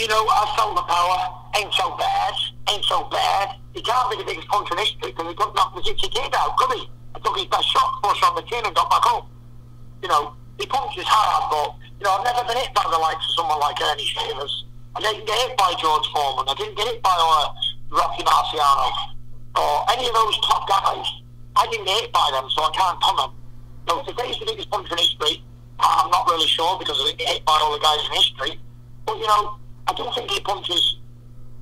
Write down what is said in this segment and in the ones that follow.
you know, I felt the power. Ain't so bad. Ain't so bad. He can't be the biggest puncher in history because he couldn't knock the 60 kid out, could he? I took his best shot, push on the chin and got back up. You know, he punches hard, but, you know, I've never been hit by the likes of someone like Earnie Shavers. I didn't get hit by George Foreman. I didn't get hit by uh, Rocky Marciano or any of those top guys. I didn't get hit by them, so I can't comment. So he's the biggest puncher in history, I'm not really sure because I didn't get hit by all the guys in history. But, you know, I don't think he punches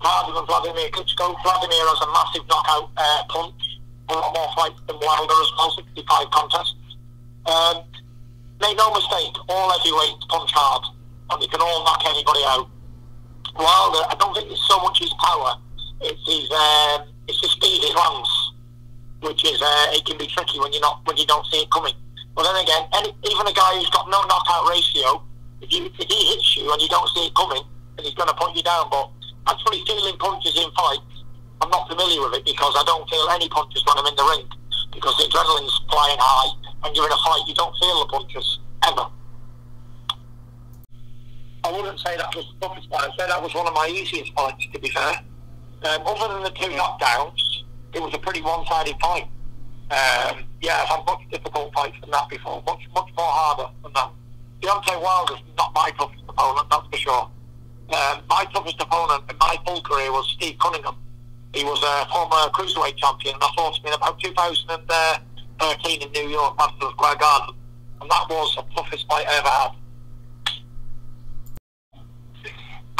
harder than Vladimir Klitschko. Vladimir has a massive knockout uh, punch, a lot more fights than Wilder as well, 65 contests. Um, make no mistake, all heavyweights punch hard, and they can all knock anybody out. Wilder, I don't think it's so much his power, it's his, um, it's the speed he lands, which is, uh, it can be tricky when you're not, when you don't see it coming. But then again, any, even a guy who's got no knockout ratio, if, you, if he hits you and you don't see it coming, and he's going to put you down. But actually feeling punches in fights, I'm not familiar with it because I don't feel any punches when I'm in the ring because the adrenaline's flying high and you're in a fight, you don't feel the punches ever. I wouldn't say that was the toughest fight. I'd say that was one of my easiest fights, to be fair. Um, other than the two knockdowns, it was a pretty one-sided fight. Um, yeah, I've had much difficult fights than that before, much much more harder than that. Deontay Wilder's not my toughest opponent, that's for sure. Um, my toughest opponent in my full career was Steve Cunningham. He was a former cruiserweight champion. I fought him in about 2013 in New York, Madison Square Garden, and that was the toughest fight I ever had.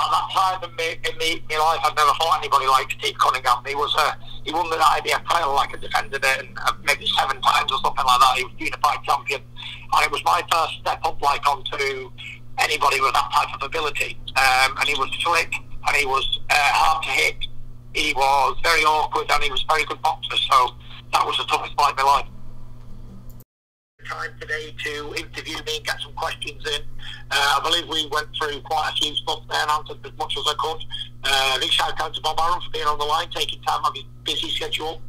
At that time in my, in my, my life, I'd never fought anybody like Steve Cunningham. He was a, he won the IBF title like a defended it and uh, maybe seven times or something like that. He was unified champion, and it was my first step up like onto anybody with that type of ability. Um, and he was slick and he was uh, hard to hit. He was very awkward and he was a very good boxer. So that was the toughest fight of my life. Time today to interview me and get some questions in. Uh, I believe we went through quite a few stuff there and answered as much as I could. Uh, big shout out to Bob Arum for being on the line, taking time of his busy schedule.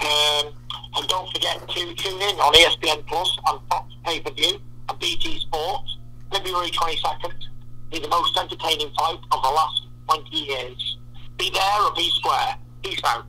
Um, and don't forget to tune in on ESPN Plus and Fox Pay Per View BT Sports, February 22nd, be the most entertaining fight of the last 20 years. Be there or be square. Peace out.